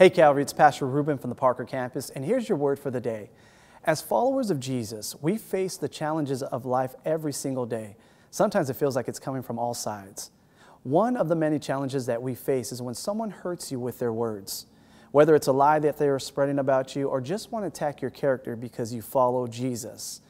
Hey, Calvary, it's Pastor Ruben from the Parker campus, and here's your word for the day. As followers of Jesus, we face the challenges of life every single day. Sometimes it feels like it's coming from all sides. One of the many challenges that we face is when someone hurts you with their words, whether it's a lie that they are spreading about you or just want to attack your character because you follow Jesus.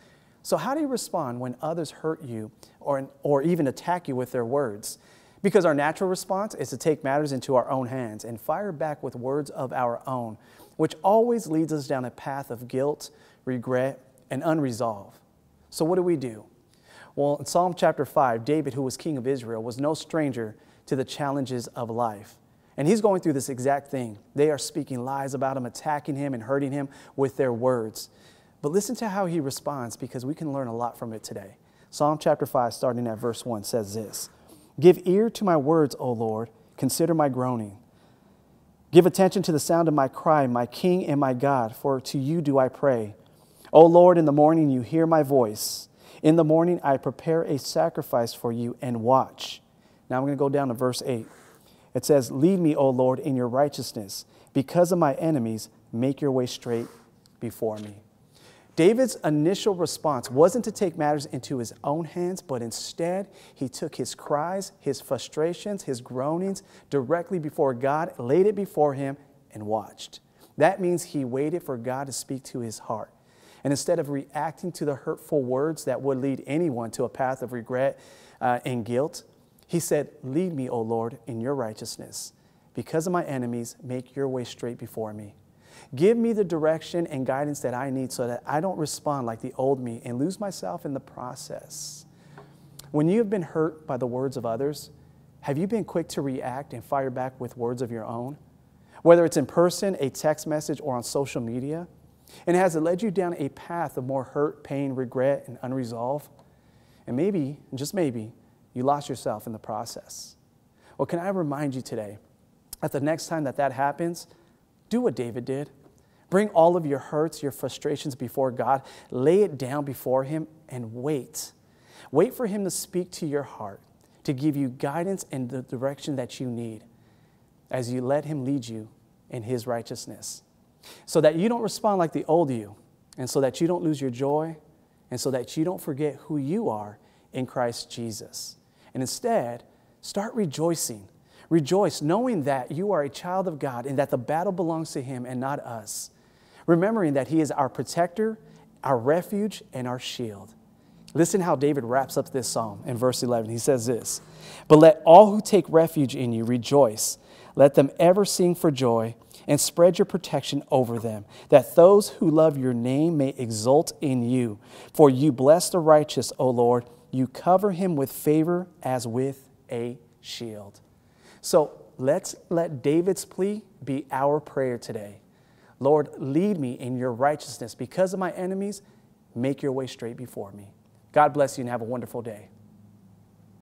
So, how do you respond when others hurt you or, or even attack you with their words? Because our natural response is to take matters into our own hands and fire back with words of our own, which always leads us down a path of guilt, regret, and unresolved. So, what do we do? Well, in Psalm chapter 5, David, who was king of Israel, was no stranger to the challenges of life. And he's going through this exact thing. They are speaking lies about him, attacking him, and hurting him with their words. But listen to how he responds because we can learn a lot from it today. Psalm chapter 5, starting at verse 1, says this Give ear to my words, O Lord. Consider my groaning. Give attention to the sound of my cry, my King and my God, for to you do I pray. O Lord, in the morning you hear my voice. In the morning I prepare a sacrifice for you and watch. Now I'm going to go down to verse 8. It says, Lead me, O Lord, in your righteousness. Because of my enemies, make your way straight before me. David's initial response wasn't to take matters into his own hands, but instead he took his cries, his frustrations, his groanings directly before God, laid it before him, and watched. That means he waited for God to speak to his heart. And instead of reacting to the hurtful words that would lead anyone to a path of regret uh, and guilt, he said, Lead me, O Lord, in your righteousness. Because of my enemies, make your way straight before me. Give me the direction and guidance that I need so that I don't respond like the old me and lose myself in the process. When you have been hurt by the words of others, have you been quick to react and fire back with words of your own? Whether it's in person, a text message, or on social media? And has it led you down a path of more hurt, pain, regret, and unresolved? And maybe, just maybe, you lost yourself in the process. Well, can I remind you today that the next time that that happens, do what David did. Bring all of your hurts, your frustrations before God, lay it down before Him, and wait. Wait for Him to speak to your heart, to give you guidance in the direction that you need as you let Him lead you in His righteousness. So that you don't respond like the old you, and so that you don't lose your joy, and so that you don't forget who you are in Christ Jesus. And instead, start rejoicing Rejoice, knowing that you are a child of God and that the battle belongs to Him and not us. Remembering that He is our protector, our refuge, and our shield. Listen how David wraps up this psalm in verse 11. He says this But let all who take refuge in you rejoice. Let them ever sing for joy and spread your protection over them, that those who love your name may exult in you. For you bless the righteous, O Lord. You cover him with favor as with a shield. So let's let David's plea be our prayer today. Lord, lead me in your righteousness. Because of my enemies, make your way straight before me. God bless you and have a wonderful day.